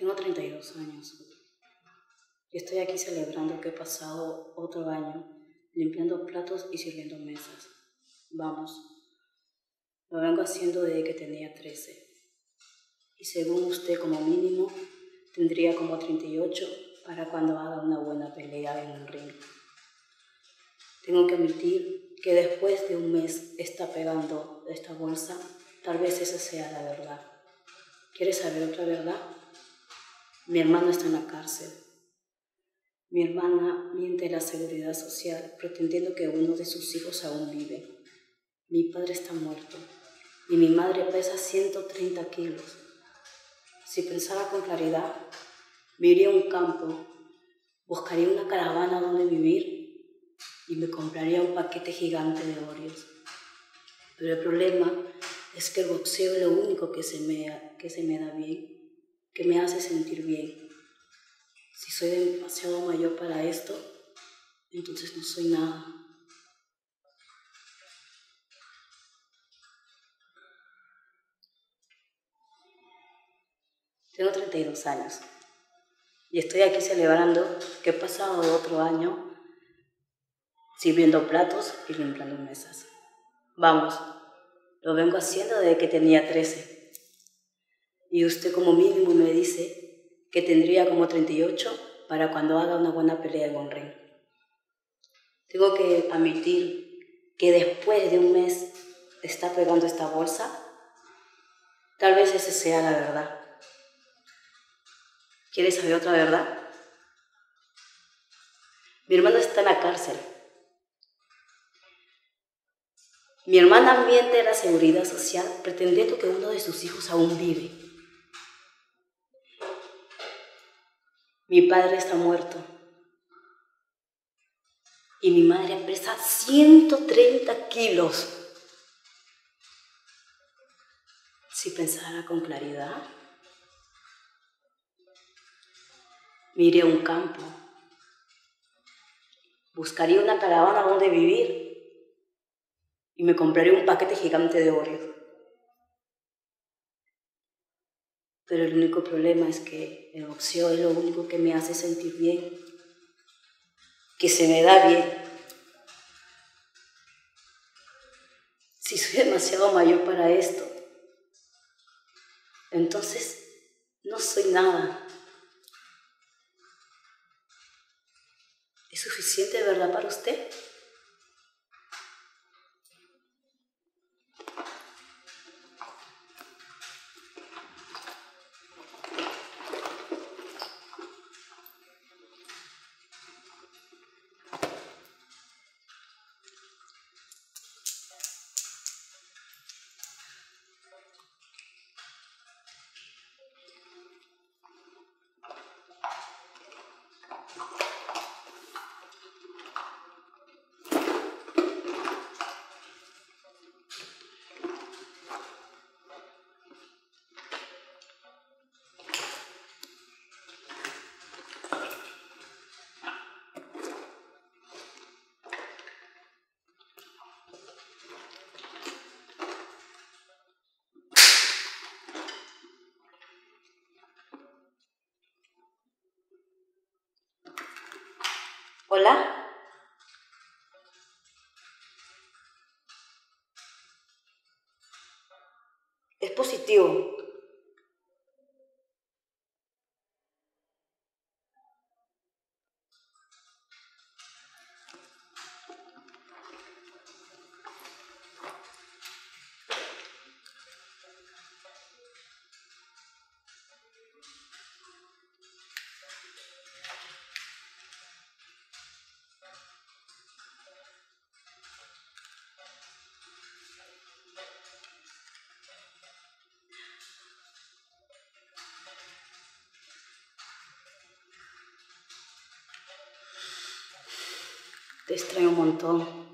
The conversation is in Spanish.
Tengo 32 años y estoy aquí celebrando que he pasado otro año limpiando platos y sirviendo mesas. Vamos, lo vengo haciendo desde que tenía 13. Y según usted, como mínimo, tendría como 38 para cuando haga una buena pelea en el ring. Tengo que admitir que después de un mes está pegando esta bolsa, tal vez esa sea la verdad. ¿Quieres saber otra verdad? Mi hermano está en la cárcel. Mi hermana miente en la seguridad social pretendiendo que uno de sus hijos aún vive. Mi padre está muerto y mi madre pesa 130 kilos. Si pensara con claridad, me iría a un campo, buscaría una caravana donde vivir y me compraría un paquete gigante de Oreos. Pero el problema es que el boxeo es lo único que se me, que se me da bien, que me hace sentir bien. Si soy demasiado mayor para esto, entonces no soy nada. Tengo 32 años y estoy aquí celebrando que he pasado otro año sirviendo platos y limpiando mesas. Vamos, lo vengo haciendo desde que tenía 13. Y usted como mínimo me dice que tendría como 38 para cuando haga una buena pelea en un ring. Tengo que admitir que después de un mes está pegando esta bolsa, tal vez esa sea la verdad. ¿Quieres saber otra verdad? Mi hermana está en la cárcel. Mi hermana miente la seguridad social pretendiendo que uno de sus hijos aún vive. Mi padre está muerto. Y mi madre pesa 130 kilos. Si pensara con claridad, miré un campo. Buscaría una caravana donde vivir y me compraría un paquete gigante de Oreos. Pero el único problema es que el boxeo es lo único que me hace sentir bien, que se me da bien. Si soy demasiado mayor para esto, entonces no soy nada. ¿Es suficiente, verdad, para usted? Hola. Es positivo. Te extraño un montón.